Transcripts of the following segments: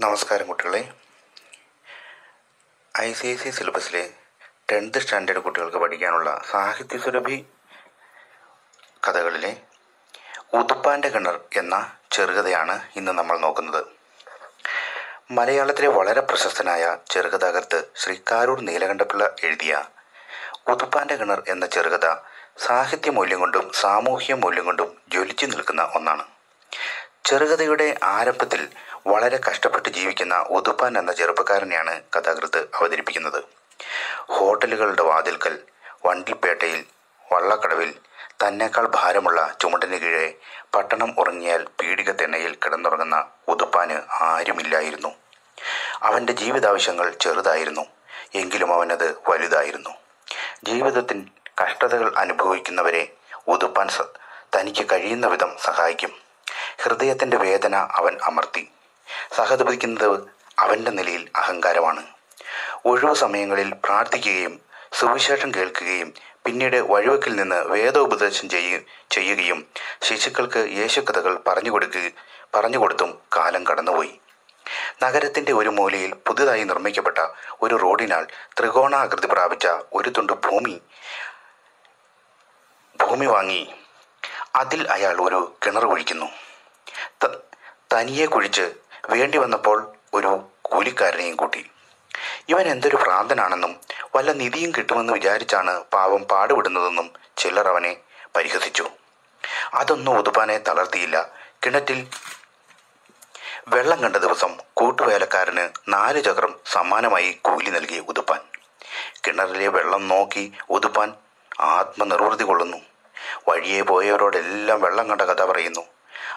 നമസ്കാരം കുട്ടികളെ. I C I C സിലബസിലെ ടെൻത്ത് സ്റ്റാൻഡേർഡ് കുട്ടികൾക്ക് പഠിക്കാനുള്ള സാഹിത്യ സുരഭി കഥകളിലെ ഉതുപ്പാന്റെ കിണർ എന്ന ചെറുകഥയാണ് ഇന്ന് നമ്മൾ നോക്കുന്നത്. മലയാളത്തിലെ വളരെ പ്രശസ്തനായ ചെറുകഥാകൃത്ത് ശ്രീ കാരൂർ നീലകണ്ഠപിള്ള എഴുതിയ ഉതുപ്പാന്റെ കിണർ എന്ന ചെറുകഥ സാഹിത്യ മൂല്യം കൊണ്ടും സാമൂഹ്യ മൂല്യം കൊണ്ടും ജ്വലിച്ചു നിൽക്കുന്ന ഒന്നാണ്. ചെറുകഥയുടെ ആരംഭത്തിൽ വളരെ കഷ്ടപ്പെട്ട് ജീവിക്കുന്ന ഉതുപ്പാൻ എന്ന ചെറുപ്പക്കാരനെയാണ് കഥാകൃത്ത് അവതരിപ്പിക്കുന്നത്. ഹോട്ടലുകളുടെ വാതിൽക്കൽ വണ്ടിപ്പേട്ടയിൽ വള്ളക്കടവിൽ തന്നേക്കാൾ ഭാരമുള്ള ചുമടിന് കീഴെ പട്ടണം ഉറങ്ങിയാൽ പീഡിക തെണ്ണയിൽ കിടന്നുറങ്ങുന്ന ഉതുപ്പാന് ആരുമില്ലായിരുന്നു. അവന്റെ ജീവിതാവശ്യങ്ങൾ ചെറുതായിരുന്നു എങ്കിലും അവനത് വലുതായിരുന്നു. ജീവിതത്തിൽ കഷ്ടതകൾ അനുഭവിക്കുന്നവരെ ഉതുപ്പാൻ തനിക്ക് കഴിയുന്ന വിധം സഹായിക്കും. ഹൃദയത്തിന്റെ വേദന അവൻ അമർത്തി. സഹതപിക്കുന്നത് അവന്റെ നിലയിൽ അഹങ്കാരമാണ്. ഒഴിവു സമയങ്ങളിൽ പ്രാർത്ഥിക്കുകയും സുവിശേഷം കേൾക്കുകയും പിന്നീട് വഴിവെക്കിൽ നിന്ന് വേദോപദേശം ചെയ്യ ചെയ്യുകയും ശിശുക്കൾക്ക് യേശുക്കഥകൾ പറഞ്ഞു കൊടുക്കുക പറഞ്ഞു കൊടുത്തും കാലം കടന്നുപോയി. നഗരത്തിന്റെ ഒരു മൂലയിൽ പുതുതായി നിർമ്മിക്കപ്പെട്ട ഒരു റോഡിനാൽ ത്രികോണാകൃതി പ്രാപിച്ച ഒരു തുണ്ട് ഭൂമി ഭൂമി വാങ്ങി. അതിൽ അയാൾ ഒരു കിണർ കുഴിക്കുന്നു. തനിയെ കുഴിച്ച് വേണ്ടി വന്നപ്പോൾ ഒരു കൂലിക്കാരനെയും കൂട്ടി. ഇവൻ എന്തൊരു ഭ്രാന്തനാണെന്നും വല്ല നിധിയും കിട്ടുമെന്ന് വിചാരിച്ചാണ് പാവം പാടുപെടുന്നതെന്നും ചിലർ അവനെ പരിഹസിച്ചു. അതൊന്നും ഉതുപ്പാനെ തളർത്തിയില്ല. കിണറ്റിൽ വെള്ളം കണ്ട ദിവസം കൂട്ടുവേലക്കാരന് നാല് ചക്രം സമ്മാനമായി കൂലി നൽകി ഉതുപ്പാൻ. കിണറിലെ വെള്ളം നോക്കി ഉതുപ്പാൻ ആത്മനിർവൃതി കൊള്ളുന്നു. വഴിയെ പോയവരോടെല്ലാം വെള്ളം കണ്ട കഥ പറയുന്നു.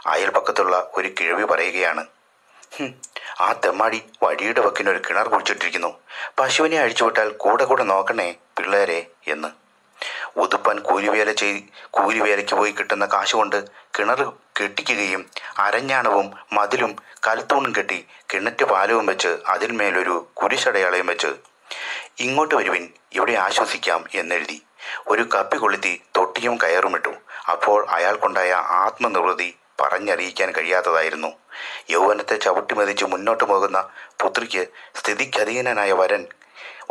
അയൽപക്കത്തുള്ള ഒരു കിഴവി പറയുകയാണ് "ഹും, ആ തെമ്മാടി വഴിയുടെ വക്കിനൊരു കിണർ കുഴിച്ചിട്ടിരിക്കുന്നു. പശുവിനെ അഴിച്ചുവിട്ടാൽ കൂടെ കൂടെ നോക്കണേ പിള്ളേരെ എന്ന്. ഉതുപ്പൻ കൂലിവേല ചെയ് കൂലിവേലയ്ക്ക് പോയി കിട്ടുന്ന കാശ് കൊണ്ട് കിണർ കെട്ടിക്കുകയും അരഞ്ഞാണവും മതിലും കൽത്തൂണും കെട്ടി കിണറ്റ് പാലവും വെച്ച് അതിന്മേലൊരു കുരിശടയാളയും വെച്ച് ഇങ്ങോട്ട് വരുവിൻ ഇവിടെ ആശ്വസിക്കാം എന്നെഴുതി. ഒരു കപ്പി കൊളുത്തി തൊട്ടിയും കയറുമിട്ടു അപ്പോൾ അയാൾക്കുണ്ടായ ആത്മനിർവൃതി പറഞ്ഞറിയിക്കാൻ കഴിയാത്തതായിരുന്നു. യൗവനത്തെ ചവിട്ടിമതിച്ച് മുന്നോട്ട് പോകുന്ന പുത്രിക്ക് സ്ഥിതിക്കധീനനായ വരൻ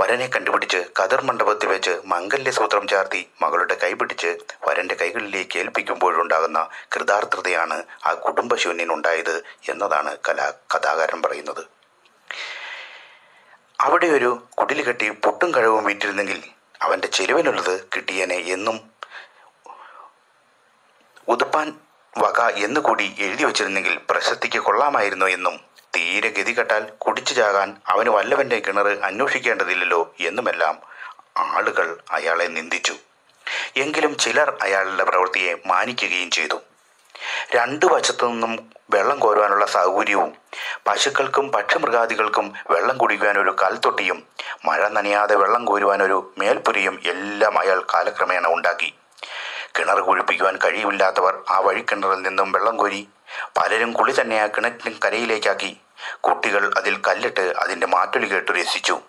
വരനെ കണ്ടുപിടിച്ച് കതിർ മണ്ഡപത്തിൽ വെച്ച് മംഗല്യസൂത്രം ചാർത്തി മകളുടെ കൈപിടിച്ച് വരന്റെ കൈകളിലേക്ക് ഏൽപ്പിക്കുമ്പോഴുണ്ടാകുന്ന കൃതാർത്ഥതയാണ് ആ കുടുംബശൂന്യനുണ്ടായത് എന്നതാണ് കലാ കഥാകാരൻ പറയുന്നത്. അവിടെ ഒരു കുടിൽ കെട്ടി പുട്ടും കഴവും വീട്ടിരുന്നെങ്കിൽ അവന്റെ ചെലവിനുള്ളത് കിട്ടിയനെ എന്നും ഉതുപ്പാൻ വക എന്നുകൂടി എഴുതി വച്ചിരുന്നെങ്കിൽ പ്രശസ്തിക്ക് കൊള്ളാമായിരുന്നു എന്നും. തീരെ ഗതി കെട്ടാൽ കുടിച്ചു ചാകാൻ അവന് വല്ലവന്റെ കിണർ അന്വേഷിക്കേണ്ടതില്ലല്ലോ എന്നുമെല്ലാം ആളുകൾ അയാളെ നിന്ദിച്ചു. എങ്കിലും ചിലർ അയാളുടെ പ്രവൃത്തിയെ മാനിക്കുകയും ചെയ്തു. രണ്ടു വശത്തു നിന്നും വെള്ളം കോരുവാനുള്ള സൗകര്യവും പശുക്കൾക്കും പക്ഷിമൃഗാദികൾക്കും വെള്ളം കുടിക്കുവാൻ ഒരു കൽത്തൊട്ടിയും മഴ നനയാതെ വെള്ളം കോരുവാനൊരു മേൽപ്പുരയും എല്ലാം അയാൾ കാലക്രമേണ ഉണ്ടാക്കി. കിണർ കുഴിപ്പിക്കുവാൻ കഴിയില്ലാത്തവർ ആ വഴിക്കിണറിൽ നിന്നും വെള്ളം കോരി പലരും കുളി തന്നെ ആ കിണറ്റിലും കരയിലേക്കാക്കി. കുട്ടികൾ അതിൽ കല്ലിട്ട് അതിന്റെ മാറ്റൊലി കേട്ടു രസിച്ചു.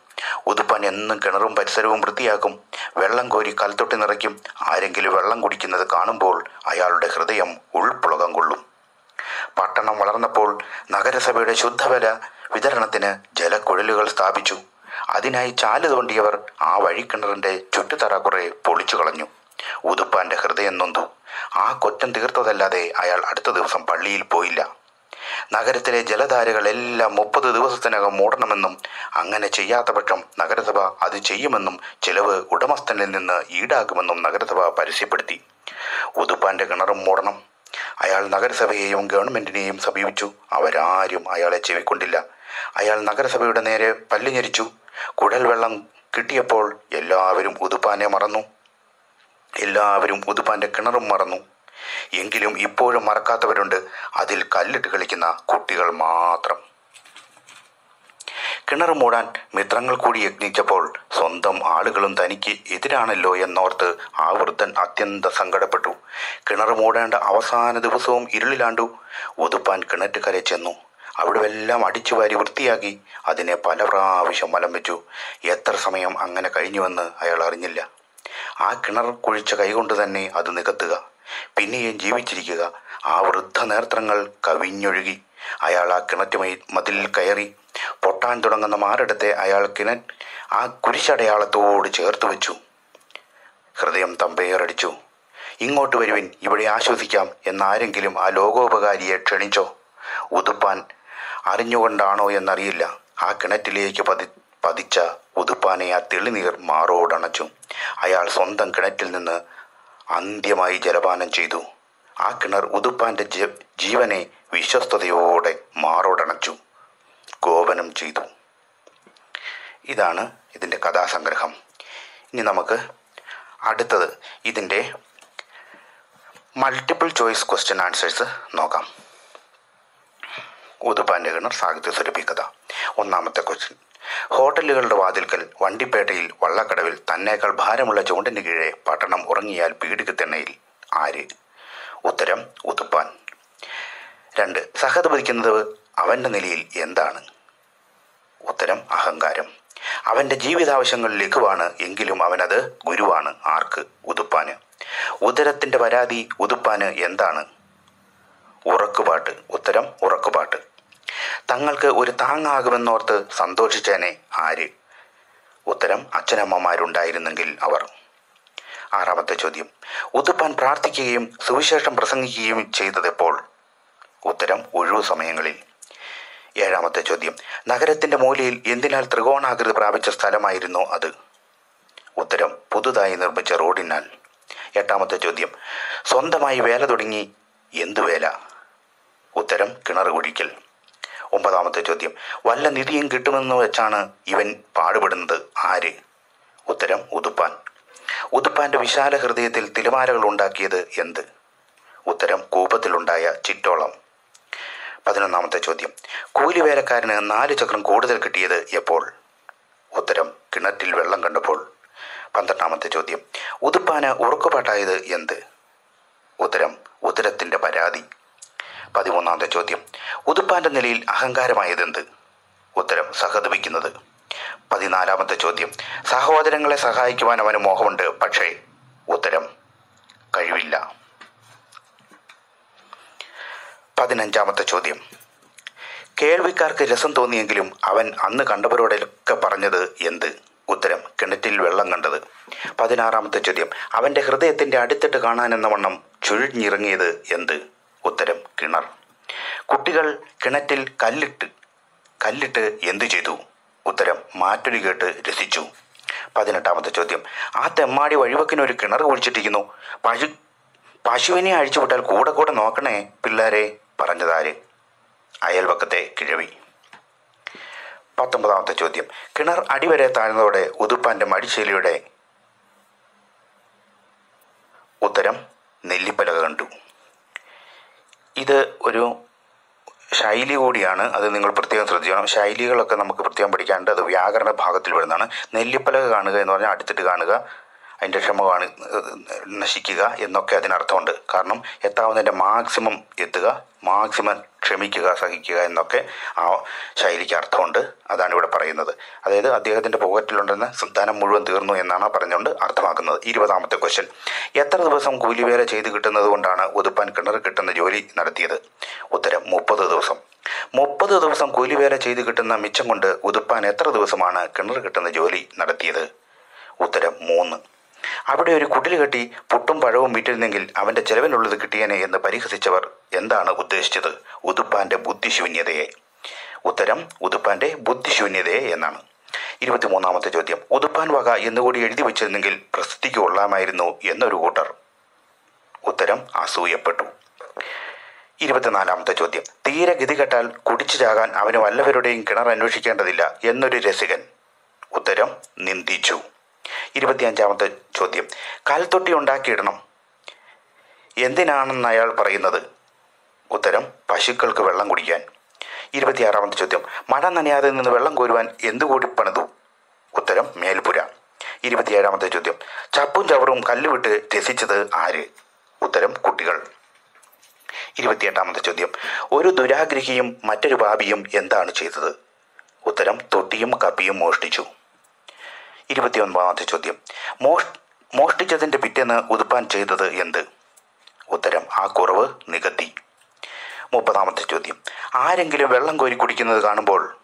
ഉതുപ്പാൻ എന്നും കിണറും പരിസരവും വൃത്തിയാക്കും. വെള്ളം കോരി കൽത്തൊട്ടി നിറയ്ക്കും. ആരെങ്കിലും വെള്ളം കുടിക്കുന്നത് കാണുമ്പോൾ അയാളുടെ ഹൃദയം ഉൾപ്പുളകം കൊള്ളും. പട്ടണം വളർന്നപ്പോൾ നഗരസഭയുടെ ശുദ്ധവല വിതരണത്തിന് ജലക്കുഴലുകൾ സ്ഥാപിച്ചു. അതിനായി ചാൽ തോണ്ടിയവർ ആ വഴിക്കിണറിന്റെ ചുറ്റുതറ കുറെ പൊളിച്ചു കളഞ്ഞു ഉതുപ്പാന്റെ ഹൃദയം നൊന്തു. ആ കൊറ്റം തീർത്തതല്ലാതെ അയാൾ അടുത്ത ദിവസം പള്ളിയിൽ പോയില്ല. നഗരത്തിലെ ജലധാരകളെല്ലാം മുപ്പത് ദിവസത്തിനകം മൂടണമെന്നും അങ്ങനെ ചെയ്യാത്ത പക്ഷം നഗരസഭ അത് ചെയ്യുമെന്നും ചിലവ് ഉടമസ്ഥനിൽ നിന്ന് ഈടാക്കുമെന്നും നഗരസഭ പരസ്യപ്പെടുത്തി. ഉതുപ്പാന്റെ കിണറും മൂടണം. അയാൾ നഗരസഭയെയും ഗവൺമെന്റിനെയും സമീപിച്ചു. അവരാരും അയാളെ ചെവിക്കൊണ്ടില്ല. അയാൾ നഗരസഭയുടെ നേരെ പല്ലുഞ്ഞരിച്ചു കുഴൽ വെള്ളം കിട്ടിയപ്പോൾ എല്ലാവരും ഉതുപ്പാനെ മറന്നു. എല്ലാവരും ഉതുപ്പാന്റെ കിണറും മറന്നു. എങ്കിലും ഇപ്പോഴും മറക്കാത്തവരുണ്ട്. അതിൽ കല്ലിട്ട് കളിക്കുന്ന കുട്ടികൾ മാത്രം. കിണർ മൂടാൻ മിത്രങ്ങൾ കൂടി യത്നിച്ചപ്പോൾ സ്വന്തം ആളുകളും തനിക്ക് എതിരാണല്ലോ എന്നോർത്ത് ആ വൃദ്ധൻ അത്യന്ത സങ്കടപ്പെട്ടു. കിണർ മൂടേണ്ട അവസാന ദിവസവും ഇരുളിലാണ്ടു. ഒതുപ്പാൻ കിണറ്റുകരെ ചെന്നു. അവിടെല്ലാം അടിച്ചു വാരി വൃത്തിയാക്കി അതിനെ പല പ്രാവശ്യം വലം വെച്ചു. എത്ര സമയം അങ്ങനെ കഴിഞ്ഞുവെന്ന് അയാൾ അറിഞ്ഞില്ല. ആ കിണർ കുഴിച്ച കൈകൊണ്ട് തന്നെ അത് നികത്തുക. പിന്നെയും ജീവിച്ചിരിക്കുക. ആ വൃദ്ധ നേത്രങ്ങൾ കവിഞ്ഞൊഴുകി. അയാൾ ആ കിണറ്റുമായി മതിലിൽ കയറി. പൊട്ടാൻ തുടങ്ങുന്ന മാറിടത്തെ അയാൾ കിണ ആ കുരിശടയാളത്തോട് ചേർത്ത് വെച്ചു. ഹൃദയം തമ്പേറടിച്ചു. ഇങ്ങോട്ട് വരുവിൻ. ഇവിടെ ആശ്വസിക്കാം. എന്നാരെങ്കിലും ആ ലോകോപകാരിയെ ക്ഷണിച്ചോ. ഉതുപ്പാൻ അറിഞ്ഞുകൊണ്ടാണോ എന്നറിയില്ല. ആ കിണറ്റിലേക്ക് പതി പതിച്ച ഉതുപ്പാനെ ആ തെളിനീർ മാറോടണച്ചു. അയാൾ സ്വന്തം കിണറ്റിൽ നിന്ന് അന്ത്യമായി ജലപാനം ചെയ്തു. ആ കിണർ ഉതുപ്പാന്റെ ജീവനെ വിശ്വസ്തയോടെ മാറോടണച്ചു. ഗോപനം ചെയ്തു. ഇതാണ് ഇതിന്റെ കഥാസംഗ്രഹം. ഇനി നമുക്ക് അടുത്തത് ഇതിന്റെ മൾട്ടിപ്പിൾ ചോയ്സ് ക്വസ്റ്റ്യൻ ആൻസേഴ്സ് നോക്കാം. ഉതുപ്പാന്റെ കിണർ സാഹിത്യ സുരഭി കഥ ഒന്നാമത്തെ ക്വസ്റ്റ്യൻ ഹോട്ടലുകളുടെ വാതിൽക്കൽ വണ്ടിപ്പേട്ടയിൽ വള്ളക്കടവിൽ തന്നേക്കാൾ ഭാരമുള്ള ചൂണ്ടിന് കീഴെ പട്ടണം ഉറങ്ങിയാൽ പീഡികത്തെണ്ണയിൽ ആര്? ഉത്തരം ഉതുപ്പാൻ രണ്ട് സഹത് പതിക്കുന്നത് അവന്റെ നിലയിൽ എന്താണ്? ഉത്തരം അഹങ്കാരം. അവന്റെ ജീവിതാവശ്യങ്ങൾ ലഘുവാണ് എങ്കിലും അവനത് ഗുരുവാണ്. ആർക്ക്? ഉതുപ്പാന്. ഉദരത്തിന്റെ പരാതി ഉതുപ്പാന് എന്താണ്? ഉറക്കുപാട്ട് ഉത്തരം ഉറക്കുപാട്ട്. തങ്ങൾക്ക് ഒരു താങ്ങാകുമെന്നോർത്ത് സന്തോഷിച്ചേനെ ആര്? ഉത്തരം അച്ഛനമ്മമാരുണ്ടായിരുന്നെങ്കിൽ അവർ. ആറാമത്തെ ചോദ്യം. ഉതുപ്പാൻ പ്രാർത്ഥിക്കുകയും സുവിശേഷം പ്രസംഗിക്കുകയും ചെയ്തതെപ്പോൾ? ഉത്തരം ഒഴിവു സമയങ്ങളിൽ. ഏഴാമത്തെ ചോദ്യം. നഗരത്തിന്റെ മൂലയിൽ എന്തിനാൽ ത്രികോണാകൃതി പ്രാപിച്ച സ്ഥലമായിരുന്നു അത്? ഉത്തരം പുതുതായി നിർമ്മിച്ച റോഡിനാൽ. എട്ടാമത്തെ ചോദ്യം. സ്വന്തമായി വേല തുടങ്ങി എന്തു വേല? ഉത്തരം കിണർ കുഴിക്കൽ. ഒമ്പതാമത്തെ ചോദ്യം. വല്ല നിധിയും കിട്ടുമെന്ന് വെച്ചാണ് ഇവൻ പാടുപെടുന്നത്. ആര്? ഉത്തരം ഉതുപ്പാൻ. ഉതുപ്പാന്റെ വിശാല ഹൃദയത്തിൽ തിരമാലകൾ ഉണ്ടാക്കിയത് എന്ത്? ഉത്തരം കൂപത്തിലുണ്ടായ ചിറ്റോളം. പതിനൊന്നാമത്തെ ചോദ്യം. കൂലിവേലക്കാരന് നാല് ചക്രം കൂടുതൽ കിട്ടിയത് എപ്പോൾ? ഉത്തരം കിണറ്റിൽ വെള്ളം കണ്ടപ്പോൾ. പന്ത്രണ്ടാമത്തെ ചോദ്യം. ഉതുപ്പാന് ഉറക്കുപാട്ടായത് എന്ത്? ഉത്തരം ഉദരത്തിന്റെ പരാതി. പതിമൂന്നാമത്തെ ചോദ്യം. ഉതുപ്പാന്റെ നിലയിൽ അഹങ്കാരമായതെന്ത്? ഉത്തരം സഹതപിക്കുന്നത്. പതിനാലാമത്തെ ചോദ്യം. സഹോദരങ്ങളെ സഹായിക്കുവാൻ അവന് മോഹമുണ്ട് പക്ഷേ ഉത്തരം കഴിവില്ല. പതിനഞ്ചാമത്തെ ചോദ്യം. കേൾവിക്കാർക്ക് രസം തോന്നിയെങ്കിലും അവൻ അന്ന് കണ്ടവരോടൊക്കെ പറഞ്ഞത് എന്ത്? ഉത്തരം കിണറ്റിൽ വെള്ളം കണ്ടത്. പതിനാറാമത്തെ ചോദ്യം. അവന്റെ ഹൃദയത്തിന്റെ അടുത്തിട്ട് കാണാനെന്ന വണ്ണം ചുഴിഞ്ഞിറങ്ങിയത് എന്ത്? ഉത്തരം കിണർ. കുട്ടികൾ കിണറ്റിൽ കല്ലിട്ട് കല്ലിട്ട് എന്തു ചെയ്തു? ഉത്തരം മാറ്റൊലി കേട്ട് രസിച്ചു. പതിനെട്ടാമത്തെ ചോദ്യം. ആ തെമ്മാടി വഴിവക്കിന് ഒരു കിണർ കുഴിച്ചിട്ടിരിക്കുന്നു. പശു പശുവിനെ അഴിച്ചുവിട്ടാൽ കൂടെ കൂടെ നോക്കണേ പിള്ളേരെ പറഞ്ഞതാര്? അയൽവക്കത്തെ കിഴവി. പത്തൊമ്പതാമത്തെ ചോദ്യം. കിണർ അടിവരെ താഴ്ന്നതോടെ ഉതുപ്പാന്റെ മടിശൈലിയുടെ ഉത്തരം നെല്ലിപ്പലക കണ്ടു. ഇത് ഒരു ശൈലി കൂടിയാണ്. അത് നിങ്ങൾ പ്രത്യേകം ശ്രദ്ധിക്കണം. ശൈലികളൊക്കെ നമുക്ക് പ്രത്യേകം പഠിക്കാനുണ്ട്. അത് വ്യാകരണ ഭാഗത്തിൽ വരുന്നതാണ്. നെല്ലിപ്പലക കാണുക എന്ന് പറഞ്ഞാൽ അടുത്തിട്ട് കാണുക. അതിന്റെ ക്ഷമമാണ് നശിക്കുക എന്നൊക്കെ അതിനർത്ഥമുണ്ട്. കാരണം എത്താവുന്നതിന്റെ മാക്സിമം എത്തുക മാക്സിമം ക്ഷമിക്കുക സഹിക്കുക എന്നൊക്കെ ആ ശൈലിക്ക് അർത്ഥമുണ്ട്. അതാണ് ഇവിടെ പറയുന്നത്. അതായത് അദ്ദേഹത്തിന്റെ പോക്കറ്റിലുണ്ടെന്ന് ധനം മുഴുവൻ തീർന്നു എന്നാണ് പറഞ്ഞുകൊണ്ട് അർത്ഥമാക്കുന്നത്. ഇരുപതാമത്തെ ക്വസ്റ്റ്യൻ എത്ര ദിവസം കൂലിവേല ചെയ്ത് കിട്ടുന്നത് കൊണ്ടാണ് ഒതുപ്പാൻ കിണർ കിട്ടുന്ന ജോലി നടത്തിയത്? ഉത്തരം മുപ്പത് ദിവസം. മുപ്പത് ദിവസം കൂലിവേല ചെയ്ത് കിട്ടുന്ന മിച്ചം കൊണ്ട് ഉതുപ്പാൻ എത്ര ദിവസമാണ് കിണർ കിട്ടുന്ന ജോലി നടത്തിയത്? ഉത്തരം മൂന്ന്. അവിടെ ഒരു കുടിൽ കെട്ടി പുട്ടും പഴവും വിറ്റിരുന്നെങ്കിൽ അവന്റെ ചെലവിനുള്ളത് കിട്ടിയേനെ എന്ന് പരിഹസിച്ചവർ എന്താണ് ഉദ്ദേശിച്ചത്? ഉതുപ്പാന്റെ ബുദ്ധിശൂന്യതയെ. ഉത്തരം ഉതുപ്പാന്റെ ബുദ്ധിശൂന്യതയെ എന്നാണ്. ഇരുപത്തിമൂന്നാമത്തെ ചോദ്യം. ഉതുപ്പാൻ വക എന്നുകൂടി എഴുതി വെച്ചിരുന്നെങ്കിൽ പ്രസിദ്ധിക്ക് കൊള്ളാമായിരുന്നു എന്നൊരു കൂട്ടർ. ഉത്തരം അസൂയപ്പെട്ടു. ഇരുപത്തിനാലാമത്തെ ചോദ്യം. തീരെ ഗതികെട്ടാൽ കുടിച്ചു ചാകാൻ അവന് വല്ലവരുടെയും കിണർ അന്വേഷിക്കേണ്ടതില്ല എന്നൊരു രസികൻ. ഉത്തരം നിന്ദിച്ചു. ഇരുപത്തിയഞ്ചാമത്തെ ചോദ്യം. കാൽത്തൊട്ടി ഉണ്ടാക്കിയിടണം. എന്തിനാണെന്ന് അയാൾ പറയുന്നത്? ഉത്തരം പശുക്കൾക്ക് വെള്ളം കുടിക്കാൻ. ഇരുപത്തിയാറാമത്തെ ചോദ്യം. മഴ നനയാതെ നിന്ന് വെള്ളം കോരുവാൻ എന്തുകൂടി പണിതു? ഉത്തരം മേൽപുര ഇരുപത്തിയേഴാമത്തെ ചോദ്യം. ചപ്പും ചവറും കല്ലുവിട്ട് രസിച്ചത് ആര്? ഉത്തരം കുട്ടികൾ. ഇരുപത്തിയെട്ടാമത്തെ ചോദ്യം. ഒരു ദുരാഗ്രഹിയും മറ്റൊരു പാപിയും എന്താണ് ചെയ്തത്? ഉത്തരം തൊട്ടിയും കപ്പിയും മോഷ്ടിച്ചു. ഇരുപത്തിയൊൻപതാമത്തെ ചോദ്യം. മോഷ് മോഷ്ടിച്ചതിന്റെ പിറ്റേന്ന് ഉതുപ്പാൻ ചെയ്തത് എന്ത്? ഉത്തരം ആ കുറവ് നികത്തി. മുപ്പതാമത്തെ ചോദ്യം. ആരെങ്കിലും വെള്ളം കോരി കുടിക്കുന്നത് കാണുമ്പോൾ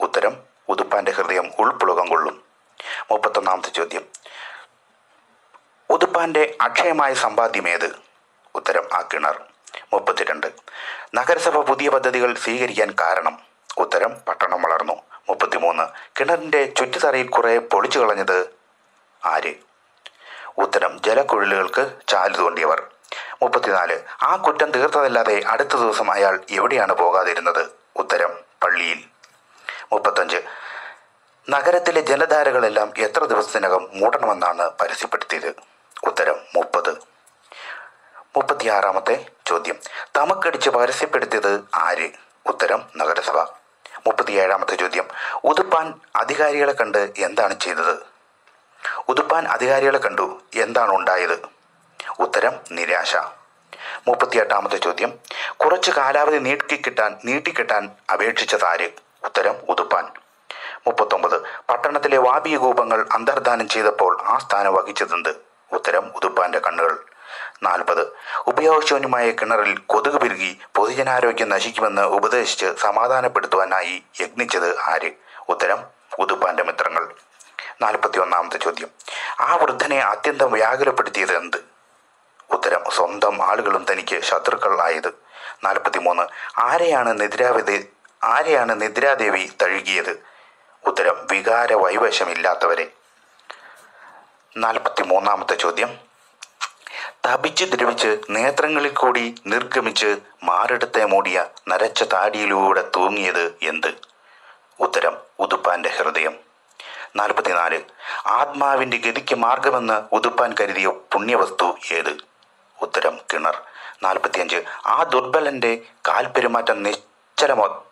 ഉത്തരം ഉതുപ്പാന്റെ ഹൃദയം ഉൾപ്പുളകം കൊള്ളും. മുപ്പത്തൊന്നാമത്തെ ചോദ്യം. ഉതുപ്പാന്റെ അക്ഷയമായ സമ്പാദ്യം ഏത്? ഉത്തരം ആ കിണർ. മുപ്പത്തിരണ്ട്. നഗരസഭ പുതിയ പദ്ധതികൾ സ്വീകരിക്കാൻ കാരണം? ഉത്തരം പട്ടണം വളർന്നു. മുപ്പത്തിമൂന്ന്. കിണറിന്റെ ചുറ്റുതറയിൽ കുറെ പൊളിച്ചു കളഞ്ഞത് ആര്? ഉത്തരം ജലക്കുഴലുകൾക്ക് ചാൽ തോണ്ടിയവർ. മുപ്പത്തിനാല് ആ കുറ്റം തീർത്തതല്ലാതെ അടുത്ത ദിവസം അയാൾ എവിടെയാണ് പോകാതിരുന്നത്? ഉത്തരം പള്ളിയിൽ. മുപ്പത്തഞ്ച് നഗരത്തിലെ ജലധാരകളെല്ലാം എത്ര ദിവസത്തിനകം മൂടണമെന്നാണ് പരസ്യപ്പെടുത്തിയത്? ഉത്തരം മുപ്പത്. മുപ്പത്തിയാറാമത്തെ ചോദ്യം തമക്കടിച്ച് പരസ്യപ്പെടുത്തിയത് ആര്? ഉത്തരം നഗരസഭ. മുപ്പത്തിയേഴാമത്തെ ചോദ്യം. ഉതുപ്പാൻ അധികാരികളെ കണ്ട് എന്താണ് ചെയ്തത്? ഉതുപ്പാൻ അധികാരികളെ കണ്ടു എന്താണ് ഉണ്ടായത്? ഉത്തരം നിരാശ. മുപ്പത്തിയെട്ടാമത്തെ ചോദ്യം. കുറച്ച് കാലാവധി നീട്ടിക്കിട്ടാൻ നീട്ടിക്കിട്ടാൻ അപേക്ഷിച്ചത് ആര്? ഉത്തരം ഉതുപ്പാൻ. മുപ്പത്തൊമ്പത്. പട്ടണത്തിലെ വാപിയ കൂപങ്ങൾ അന്തർദാനം ചെയ്തപ്പോൾ ആ സ്ഥാനം വഹിച്ചതെന്ത്? ഉത്തരം ഉതുപ്പാന്റെ കണ്ണുകൾ. നാൽപ്പത്. ഉപയോഗശൂന്യമായ കിണറിൽ കൊതുക് പെരുകി പൊതുജനാരോഗ്യം നശിക്കുമെന്ന് ഉപദേശിച്ച് സമാധാനപ്പെടുത്തുവാനായി യത്നിച്ചത് ആര്? ഉത്തരം ഉതുപ്പാന്റെ മിത്രങ്ങൾ. നാൽപ്പത്തി ഒന്നാമത്തെ ചോദ്യം. ആ വൃദ്ധനെ അത്യന്തം വ്യാകുലപ്പെടുത്തിയത് എന്ത്? ഉത്തരം സ്വന്തം ആളുകളും തനിക്ക് ശത്രുക്കൾ ആയത്. നാൽപ്പത്തി മൂന്ന് ആരെയാണ് നിദ്രാവതി ആരെയാണ് നിദ്രാദേവി തഴുകിയത്? ഉത്തരം വികാര വൈവശമില്ലാത്തവരെ നാൽപ്പത്തി മൂന്നാമത്തെ ചോദ്യം. തപിച്ച് ദ്രവിച്ച് നേത്രങ്ങളിൽ കൂടി നിർഗമിച്ച് മാറിടത്തെ മൂടിയ നരച്ച താടിയിലൂടെ തൂങ്ങിയത് എന്ത്? ഉത്തരം ഉതുപ്പാന്റെ ഹൃദയം. നാൽപ്പത്തിനാല് ആത്മാവിന്റെ ഗതിക്ക് മാർഗമെന്ന് ഉതുപ്പാൻ കരുതിയ പുണ്യവസ്തു ഏത്? ഉത്തരം കിണർ. നാൽപ്പത്തിയഞ്ച് ആ ദുർബലന്റെ കാൽപെരുമാറ്റം നിശ്ചലമോ?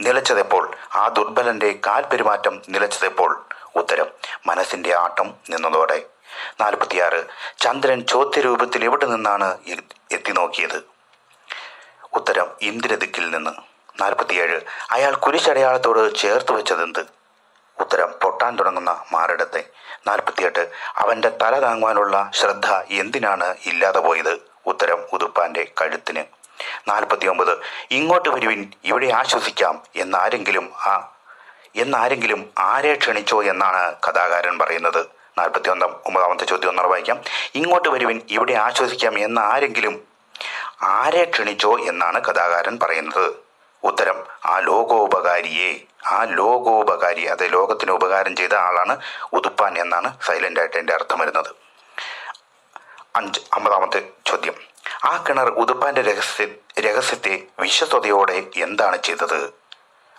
നിലച്ചതെപ്പോൾ? ആ ദുർബലന്റെ കാൽപെരുമാറ്റം നിലച്ചതെപ്പോൾ? ഉത്തരം മനസ്സിന്റെ ആട്ടം നിന്നതോടെ. നാൽപ്പത്തിയാറ്. ചന്ദ്രൻ ചോദ്യരൂപത്തിൽ എവിടെ നിന്നാണ് എത്തി നോക്കിയത് ഉത്തരം ഇന്ദ്രദിക്കിൽ നിന്ന്. നാൽപ്പത്തിയേഴ്. അയാൾ കുരിശടയാളത്തോട് ചേർത്ത് വെച്ചതെന്ത്? ഉത്തരം പൊട്ടാൻ തുടങ്ങുന്ന മാറിടത്തെ. നാൽപ്പത്തിയെട്ട്. അവന്റെ തല താങ്ങുവാനുള്ള ശ്രദ്ധ എന്തിനാണ് ഇല്ലാതെ പോയത്? ഉത്തരം ഉതുപ്പാന്റെ കഴുത്തിന്. നാൽപ്പത്തിയൊമ്പത്. ഇങ്ങോട്ട് വരുവിൻ ഇവിടെ ആശ്വസിക്കാം എന്നാരെങ്കിലും ആ എന്നാരെങ്കിലും ആരെ ക്ഷണിച്ചോ എന്നാണ് കഥാകാരൻ പറയുന്നത്. നാൽപ്പത്തി ഒന്നാം ഒമ്പതാമത്തെ ചോദ്യം ഒന്നറ വായിക്കാം. ഇങ്ങോട്ട് വരുവിൻ ഇവിടെ ആശ്വസിക്കാം എന്ന് ആരെങ്കിലും ആരെ ക്ഷണിച്ചോ എന്നാണ് കഥാകാരൻ പറയുന്നത്. ഉത്തരം ആ ലോകോപകാരിയെ ആ ലോകോപകാരി അത് ലോകത്തിന് ഉപകാരം ചെയ്ത ആളാണ് ഉതുപ്പാൻ എന്നാണ് സൈലന്റ് ആയിട്ട് എന്റെ അർത്ഥം വരുന്നത്. അഞ്ച് അമ്പതാമത്തെ ചോദ്യം. ആ കിണർ ഉതുപ്പാന്റെ രഹസ്യ രഹസ്യത്തെ വിശ്വസ്തയോടെ എന്താണ് ചെയ്തത്?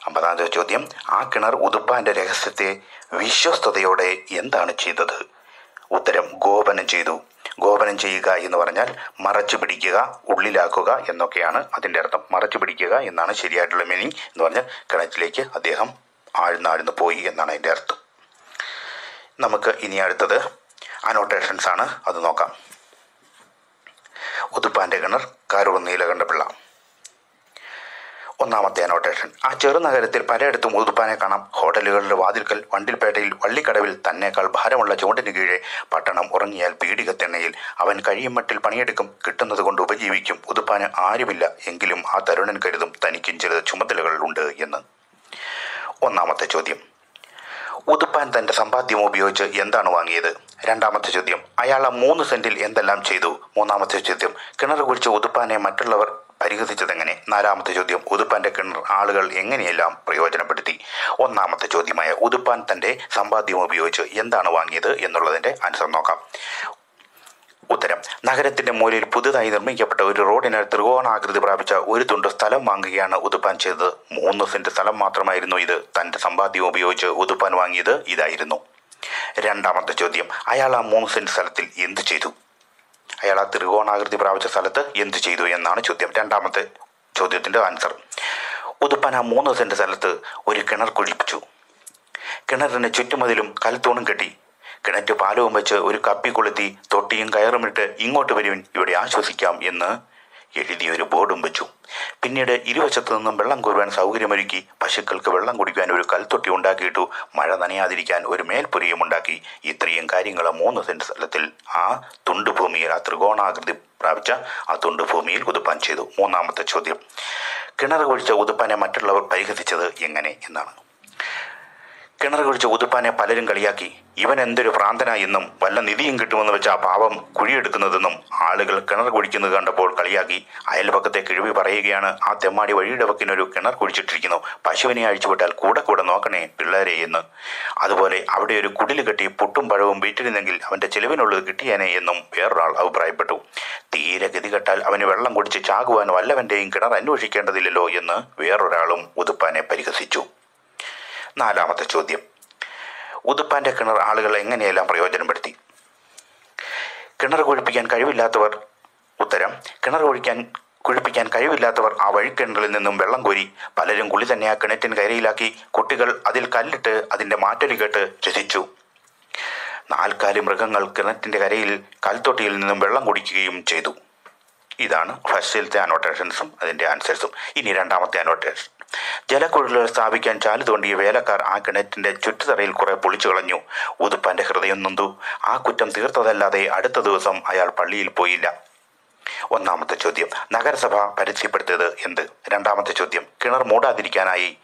അമ്പതാമത്തെ ചോദ്യം ആ കിണർ ഉതുപ്പാന്റെ രഹസ്യത്തെ വിശ്വസ്തയോടെ എന്താണ് ചെയ്തത്? ഉത്തരം ഗോപനം ചെയ്തു. ഗോപനം ചെയ്യുക എന്ന് പറഞ്ഞാൽ മറച്ചു പിടിക്കുക ഉള്ളിലാക്കുക എന്നൊക്കെയാണ് അതിന്റെ അർത്ഥം. മറച്ചു പിടിക്കുക എന്നാണ് ശരിയായിട്ടുള്ള മീനിങ് എന്ന് പറഞ്ഞാൽ കിണറ്റിലേക്ക് അദ്ദേഹം ആഴ്ന്നാഴ്ന്നു പോയി എന്നാണ് അതിന്റെ അർത്ഥം. നമുക്ക് ഇനി അടുത്തത് അനോട്ടേഷൻസ് ആണ്. അത് നോക്കാം. ഉതുപ്പാന്റെ കിണർ കാരൂർ നീലകണ്ഠപിള്ള. ഒന്നാമത്തെ അനോട്ടേഷൻ ആ ചെറുനഗരത്തിൽ പലയിടത്തും ഉതുപ്പാനെ കാണാം. ഹോട്ടലുകളുടെ വാതിൽക്കൽ വണ്ടിൽപേട്ടയിൽ വള്ളിക്കടവിൽ തന്നേക്കാൾ ഭാരമുള്ള ചൂണ്ടിന് കീഴെ പട്ടണം ഉറങ്ങിയാൽ പീഡികത്തെണ്ണയിൽ അവൻ കഴിയും മട്ടിൽ പണിയെടുക്കും. കിട്ടുന്നത് കൊണ്ട് ഉപജീവിക്കും. ഉതുപ്പാന് ആരുമില്ല. എങ്കിലും ആ തരുണൻ കരുതും തനിക്കും ചില ചുമതലകളുണ്ട് എന്ന്. ഒന്നാമത്തെ ചോദ്യം. ഉതുപ്പാൻ തന്റെ സമ്പാദ്യം ഉപയോഗിച്ച് എന്താണ് വാങ്ങിയത്? രണ്ടാമത്തെ ചോദ്യം. അയാൾ ആ മൂന്ന് സെന്റിൽ എന്തെല്ലാം ചെയ്തു? മൂന്നാമത്തെ ചോദ്യം. കിണർ കുഴിച്ച് ഉതുപ്പാനെ മറ്റുള്ളവർ പരിഹസിച്ചതെങ്ങനെ? നാലാമത്തെ ചോദ്യം. ഉതുപ്പാന്റെ കിണർ ആളുകൾ എങ്ങനെയെല്ലാം പ്രയോജനപ്പെടുത്തി? ഒന്നാമത്തെ ചോദ്യമായ ഉതുപ്പാൻ തന്റെ സമ്പാദ്യം ഉപയോഗിച്ച് എന്താണ് വാങ്ങിയത് എന്നുള്ളതിന്റെ ആൻസർ നോക്കാം. ഉത്തരം. നഗരത്തിന്റെ മൂലയിൽ പുതുതായി നിർമ്മിക്കപ്പെട്ട ഒരു റോഡിന് ത്രികോണാകൃതി പ്രാപിച്ച ഒരു തുണ്ട് സ്ഥലം വാങ്ങുകയാണ് ഉതുപ്പാൻ ചെയ്തത്. മൂന്ന് സെന്റ് സ്ഥലം മാത്രമായിരുന്നു ഇത്. തന്റെ സമ്പാദ്യം ഉപയോഗിച്ച് ഉതുപ്പാൻ വാങ്ങിയത് ഇതായിരുന്നു. രണ്ടാമത്തെ ചോദ്യം. അയാൾ ആ മൂന്ന് സെന്റ് സ്ഥലത്തിൽ എന്ത് ചെയ്തു? അയാൾ ആ ത്രികോണാകൃതി പ്രാപിച്ച സ്ഥലത്ത് എന്ത് ചെയ്തു എന്നാണ് ചോദ്യം. രണ്ടാമത്തെ ചോദ്യത്തിന്റെ ആൻസർ ഉതുപ്പൻ ആ മൂന്ന് സെന്റ് സ്ഥലത്ത് ഒരു കിണർ കുഴിപ്പിച്ചു. കിണറിന് ചുറ്റുമതിലും കൽത്തൂണും കെട്ടി. കിണറ്റ് പാലവും വെച്ച് ഒരു കപ്പി കൊളുത്തി തൊട്ടിയും കയറുമിട്ട് ഇങ്ങോട്ട് വരുവിൻ ഇവിടെ ആശ്വസിക്കാം എന്ന് എഴുതിയൊരു ബോർഡും വെച്ചു. പിന്നീട് ഇരുവശത്തു നിന്നും വെള്ളം കോരുവാൻ സൗകര്യമൊരുക്കി പശുക്കൾക്ക് വെള്ളം കുടിക്കാൻ ഒരു കൽത്തൊട്ടി ഉണ്ടാക്കിയിട്ടു മഴ നനയാതിരിക്കാൻ ഒരു മേൽപ്പുരയും ഉണ്ടാക്കി. ഇത്രയും കാര്യങ്ങൾ മൂന്ന് സെന്റ് സ്ഥലത്തിൽ ആ തുണ്ടുഭൂമിയിൽ ആ ത്രികോണാകൃതി പ്രാപിച്ച ആ തുണ്ടുഭൂമിയിൽ ഉതുപ്പാൻ ചെയ്തു. മൂന്നാമത്തെ ചോദ്യം. കിണർ കുഴിച്ച ഉതുപ്പാനെ മറ്റുള്ളവർ പരിഹസിച്ചത് എങ്ങനെ എന്നാണ്. കിണർ കുഴിച്ച ഉതുപ്പാനെ പലരും കളിയാക്കി. ഇവൻ എന്തൊരു ഭ്രാന്തനായെന്നും വല്ല നിധിയും കിട്ടുമെന്ന് വെച്ച ആ പാവം കുഴിയെടുക്കുന്നതെന്നും ആളുകൾ കിണർ കുഴിക്കുന്നത് കണ്ടപ്പോൾ കളിയാക്കി. അയൽപക്കത്തെ കിഴിവി പറയുകയാണ് ആ തെമ്മാടി വഴിയുടെ വക്കിനൊരു കിണർ കുഴിച്ചിട്ടിരിക്കുന്നു. പശുവിനെ അഴിച്ചുവിട്ടാൽ കൂടെ കൂടെ നോക്കണേ പിള്ളേരെ എന്ന്. അതുപോലെ അവിടെ ഒരു കുടിൽ കെട്ടി പുട്ടും പഴവും വീട്ടിരുന്നെങ്കിൽ അവന്റെ ചെലവിനുള്ളത് കിട്ടിയേനെ എന്നും വേറൊരാൾ അഭിപ്രായപ്പെട്ടു. തീരെ ഗതി കെട്ടാൽ അവന് വെള്ളം കുടിച്ച് ചാകുവാൻ വല്ലവന്റെയും കിണർ അന്വേഷിക്കേണ്ടതില്ലല്ലോ എന്ന് വേറൊരാളും ഉതുപ്പാനെ പരിഹസിച്ചു. നാലാമത്തെ ചോദ്യം. ഉതുപ്പാന്റെ കിണർ ആളുകൾ എങ്ങനെയെല്ലാം പ്രയോജനപ്പെടുത്തി? കിണർ കുഴിപ്പിക്കാൻ കഴിവില്ലാത്തവർ ഉത്തരം കിണർ കുഴിക്കാൻ കുഴിപ്പിക്കാൻ കഴിവില്ലാത്തവർ ആ വഴിക്കിണറിൽ നിന്നും വെള്ളം കോരി പലരും കുളി തന്നെ ആ കിണറ്റിന് കയറിയിലാക്കി കുട്ടികൾ അതിൽ കല്ലിട്ട് അതിന്റെ മാറ്റൊലി കേട്ട് രസിച്ചു. നാൽക്കാലി മൃഗങ്ങൾ കിണറ്റിന്റെ കരയിൽ കൽത്തൊട്ടിയിൽ നിന്നും വെള്ളം കുടിക്കുകയും ചെയ്തു. ഇതാണ് ഫസ്റ്റിലത്തെ അനോട്ടേഷൻസും അതിന്റെ ആൻസേഴ്സും ഇനി രണ്ടാമത്തെ അനോട്ടേഷൻ ജലക്കുഴലുകൾ സ്ഥാപിക്കാൻ ചാൽ തോണ്ടിയ വേലക്കാർ ആ കിണറ്റിന്റെ ചുറ്റുതറയിൽ കുറെ പൊളിച്ചു കളഞ്ഞു. ഉതുപ്പന്റെ ഹൃദയം നൊന്തു. ആ കുറ്റം തീർത്തതല്ലാതെ അടുത്ത ദിവസം അയാൾ പള്ളിയിൽ പോയില്ല. ഒന്നാമത്തെ ചോദ്യം നഗരസഭ പരസ്യപ്പെടുത്തിയത് എന്ത്? രണ്ടാമത്തെ ചോദ്യം കിണർ മൂടാതിരിക്കാനായി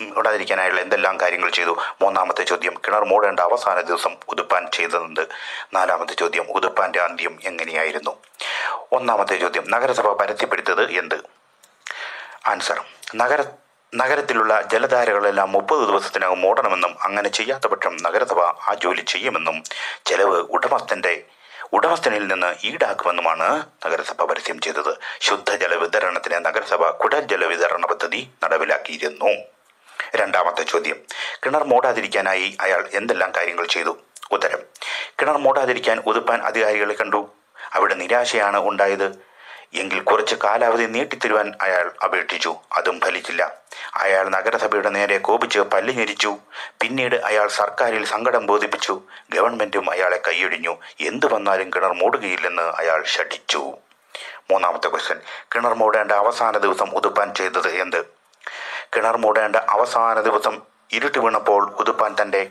മൂടാതിരിക്കാനായുള്ള എന്തെല്ലാം കാര്യങ്ങൾ ചെയ്തു? മൂന്നാമത്തെ ചോദ്യം കിണർ മൂടേണ്ട അവസാന ദിവസം ഉതുപ്പാൻ ചെയ്തതെന്ത്? നാലാമത്തെ ചോദ്യം ഉതുപ്പാന്റെ അന്ത്യം എങ്ങനെയായിരുന്നു? ഒന്നാമത്തെ ചോദ്യം നഗരസഭ പരസ്യപ്പെടുത്തിയത് എന്ത്? ആൻസർ നഗര നഗരത്തിലുള്ള ജലധാരകളെല്ലാം മുപ്പത് ദിവസത്തിനകം മൂടണമെന്നും അങ്ങനെ ചെയ്യാത്ത പക്ഷം നഗരസഭ ആ ജോലി ചെയ്യുമെന്നും ചെലവ് ഉടമസ്ഥന്റെ ഉടമസ്ഥനിൽ നിന്ന് ഈടാക്കുമെന്നുമാണ് നഗരസഭ പരസ്യം ചെയ്തത്. ശുദ്ധജല വിതരണത്തിന് നഗരസഭ കുടൽ ജല വിതരണ പദ്ധതി നടപ്പിലാക്കിയിരുന്നു. രണ്ടാമത്തെ ചോദ്യം കിണർ മൂടാതിരിക്കാനായി അയാൾ എന്തെല്ലാം കാര്യങ്ങൾ ചെയ്തു? ഉത്തരം കിണർ മൂടാതിരിക്കാൻ ഉതുപ്പാൻ അധികാരികളെ കണ്ടു. അവിടെ നിരാശയാണ് ഉണ്ടായത്. എങ്കിൽ കുറച്ച് കാലാവധി നീട്ടിത്തരുവാൻ അയാൾ അപേക്ഷിച്ചു. അതും ഫലിച്ചില്ല. അയാൾ നഗരസഭയുടെ നേരെ കോപിച്ച് പല്ല് ഞെരിച്ചു. പിന്നീട് അയാൾ സർക്കാരിൽ സങ്കടം ബോധിപ്പിച്ചു. ഗവൺമെന്റും അയാളെ കൈയൊഴിഞ്ഞു എന്തു വന്നാലും കിണർ മൂടുകയില്ലെന്ന് അയാൾ ഷഠിച്ചു മൂന്നാമത്തെ ക്വസ്റ്റ്യൻ കിണർ മൂടേണ്ട അവസാന ദിവസം ഉതുപ്പാൻ ചെയ്തത് എന്ത്? കിണർ മൂടേണ്ട അവസാന ദിവസം ഇരുട്ട് വീണപ്പോൾ ഉതുപ്പാൻ തന്റെ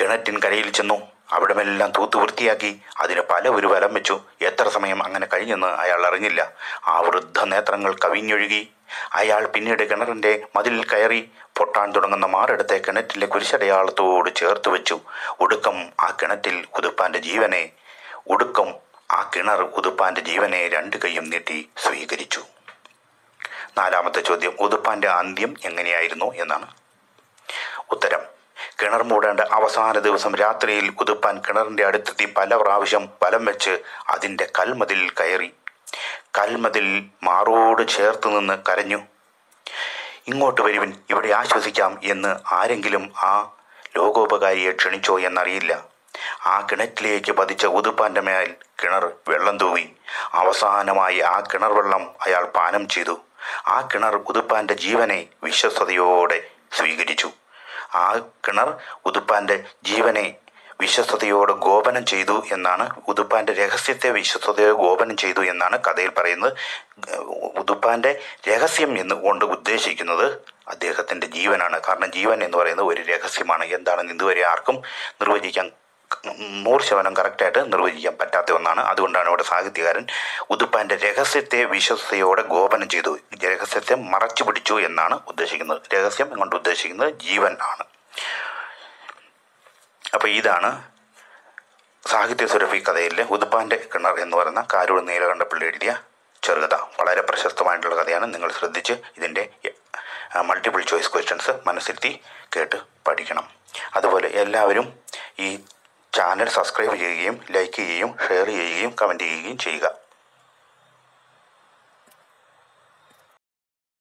കിണറ്റിൻ കരയിൽ ചെന്നു. അവിടമെല്ലാം തൂത്തു വൃത്തിയാക്കി. അതിന് പല ഒരു വലം വെച്ചു. എത്ര സമയം അങ്ങനെ കഴിഞ്ഞെന്ന് അയാൾ അറിഞ്ഞില്ല. ആ വൃദ്ധ നേത്രങ്ങൾ കവിഞ്ഞൊഴുകി. അയാൾ പിന്നീട് കിണറിന്റെ മതിലിൽ കയറി പൊട്ടാൻ തുടങ്ങുന്ന മാറിടത്തെ കിണറ്റിലെ കുരിശടയാളത്തോട് ചേർത്ത് വെച്ചു. ഒടുക്കം ആ കിണറ്റിൽ ഉതുപ്പാന്റെ ജീവനെ ഒടുക്കം ആ കിണർ ഉതുപ്പാന്റെ ജീവനെ രണ്ട് കൈയും നീട്ടി സ്വീകരിച്ചു. നാലാമത്തെ ചോദ്യം ഉതുപ്പാന്റെ അന്ത്യം എങ്ങനെയായിരുന്നു എന്നാണ്. ഉത്തരം കിണർ മൂടേണ്ട അവസാന ദിവസം രാത്രിയിൽ ഉതുപ്പാൻ കിണറിന്റെ അടുത്തെത്തി പല പ്രാവശ്യം വലം വെച്ച് അതിന്റെ കൽമതിൽ കയറി. കൽമതിൽ മാറോട് ചേർത്ത് നിന്ന് കരഞ്ഞു. ഇങ്ങോട്ട് വരുവിൻ ഇവിടെ ആശ്വസിക്കാം എന്ന് ആരെങ്കിലും ആ ലോകോപകാരിയെ ക്ഷണിച്ചോ എന്നറിയില്ല. ആ കിണറ്റിലേക്ക് പതിച്ച ഉതുപ്പാന്റെ മേൽ കിണർ വെള്ളം തൂവി. അവസാനമായി ആ കിണർ വെള്ളം അയാൾ പാനം ചെയ്തു. ആ കിണർ ഉതുപ്പാന്റെ ജീവനെ വിശ്വസ്തയോടെ സ്വീകരിച്ചു. ആ കിണർ ഉതുപ്പാന്റെ ജീവനെ വിശ്വസ്തയോടെ ഗോപനം ചെയ്തു എന്നാണ് ഉതുപ്പാന്റെ രഹസ്യത്തെ വിശ്വസ്തയോടെ ഗോപനം ചെയ്തു എന്നാണ് കഥയിൽ പറയുന്നത്. ഉതുപ്പാന്റെ രഹസ്യം എന്ന് കൊണ്ട് ഉദ്ദേശിക്കുന്നത് അദ്ദേഹത്തിന്റെ ജീവനാണ്. കാരണം ജീവൻ എന്ന് പറയുന്നത് ഒരു രഹസ്യമാണ്. എന്താണെന്ന് ഇതുവരെ ആർക്കും നിർവചിക്കാൻ നൂറ് ശതമാനം കറക്റ്റായിട്ട് നിർവചിക്കാൻ പറ്റാത്ത ഒന്നാണ്. അതുകൊണ്ടാണ് ഇവിടെ സാഹിത്യകാരൻ ഉതുപ്പാന്റെ രഹസ്യത്തെ വിശ്വസ്തയോടെ ഗോപനം ചെയ്തു. രഹസ്യത്തെ മറച്ചു പിടിച്ചു എന്നാണ് ഉദ്ദേശിക്കുന്നത്. രഹസ്യം കൊണ്ട് ഉദ്ദേശിക്കുന്നത്? ജീവൻ ആണ്. അപ്പോൾ ഇതാണ് സാഹിത്യ സുരഭി കഥയിലെ ഉതുപ്പാന്റെ കിണർ എന്ന് പറയുന്ന കാരൂർ നീലകണ്ഠപ്പിള്ളി എഴുതിയ ചെറുകഥ. വളരെ പ്രശസ്തമായിട്ടുള്ള കഥയാണ്. നിങ്ങൾ ശ്രദ്ധിച്ച് ഇതിന്റെ മൾട്ടിപ്പിൾ ചോയ്സ് ക്വസ്റ്റ്യൻസ് മനസ്സിരുത്തി കേട്ട് പഠിക്കണം. അതുപോലെ എല്ലാവരും ഈ ചാനൽ സബ്സ്ക്രൈബ് ചെയ്യുകയും ലൈക്ക് ചെയ്യുകയും ഷെയർ ചെയ്യുകയും കമന്റ് ചെയ്യുകയും ചെയ്യുക.